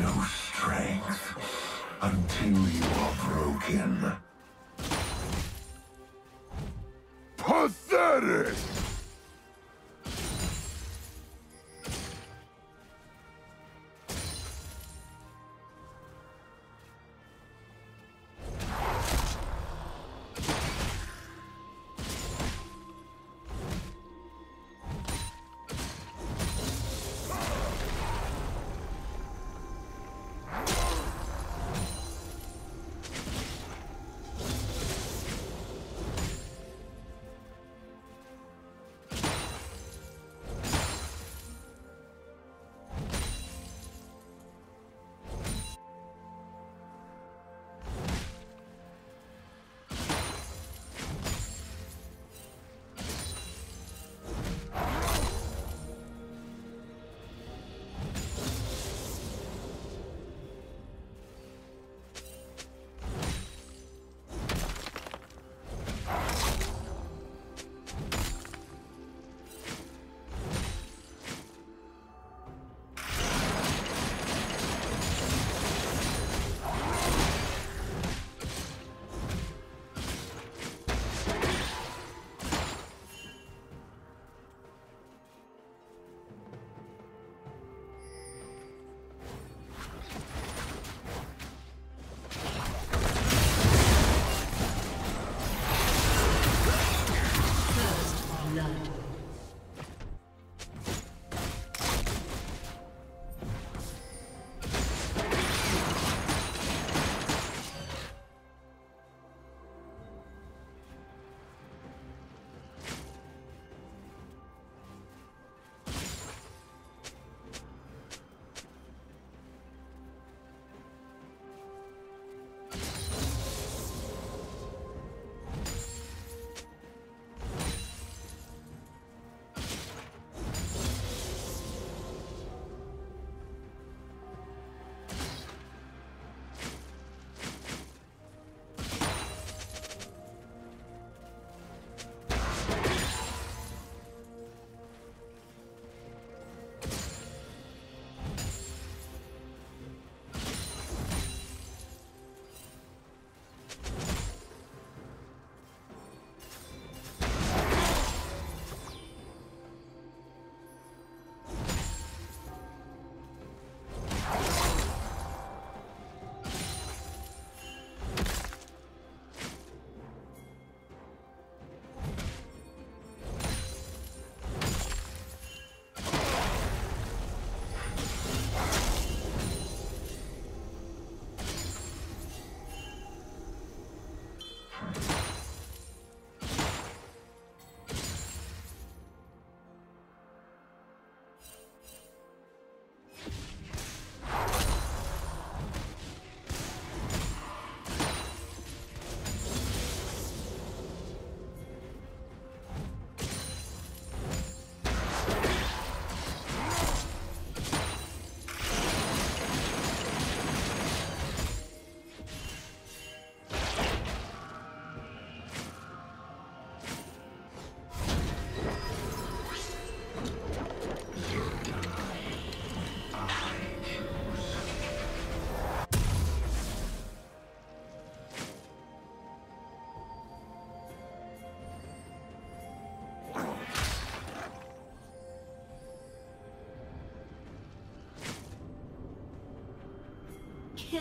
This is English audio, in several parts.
no strength until you are broken.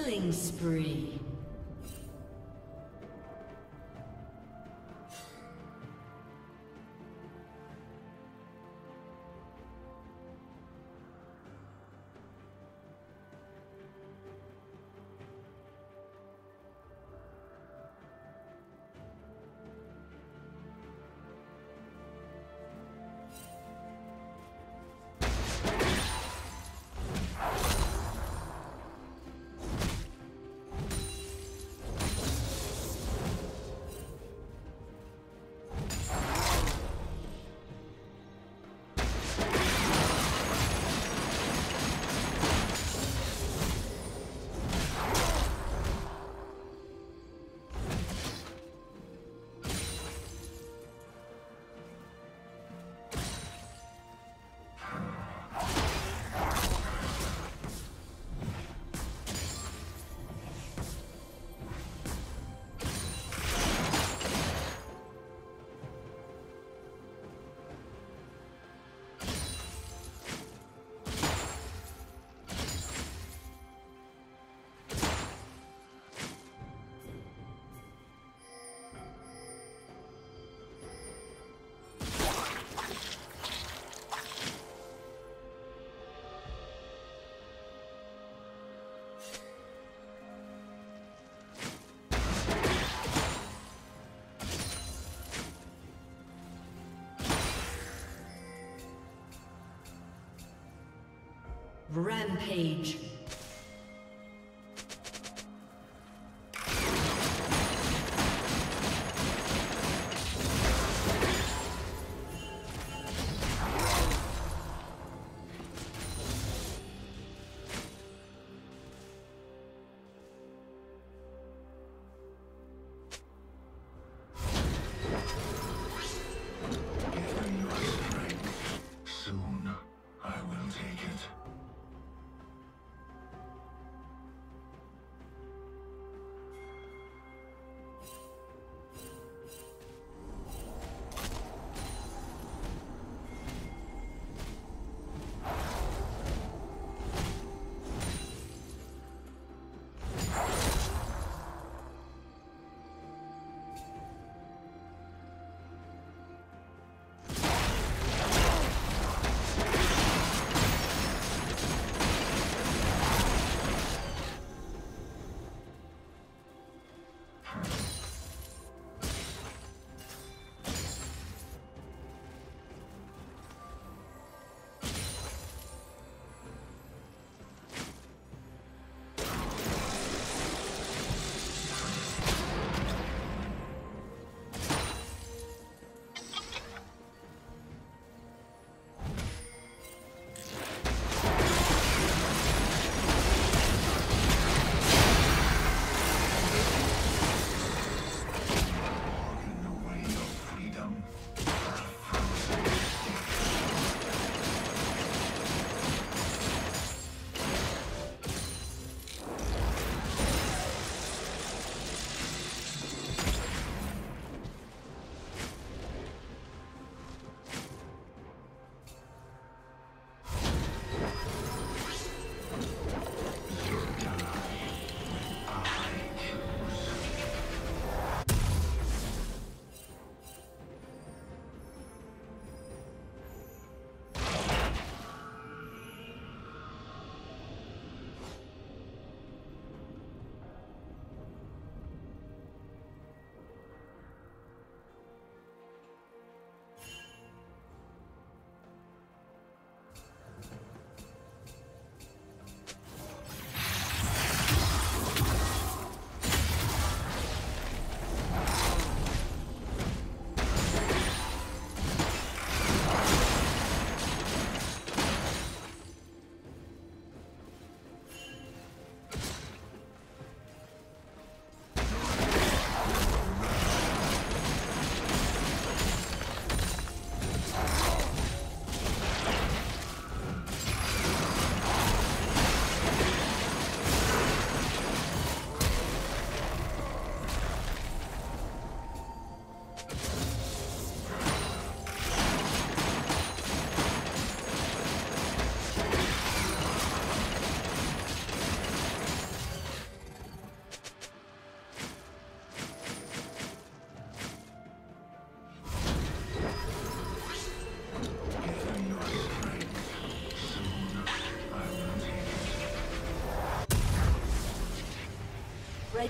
Killing spree. Rampage.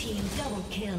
Team double kill.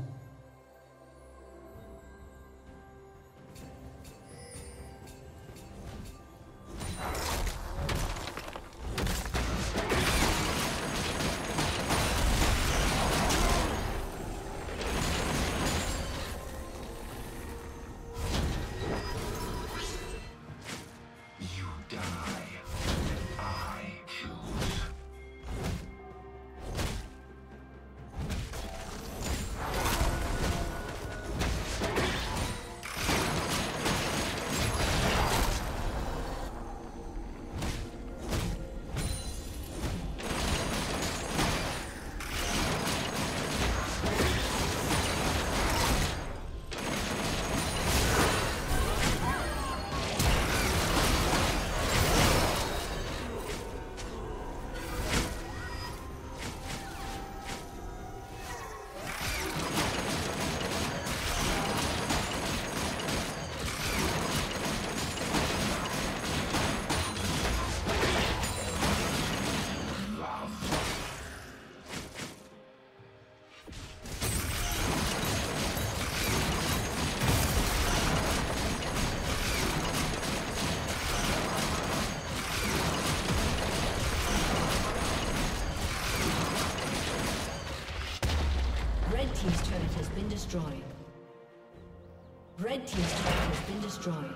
Red Team's turret has been destroyed.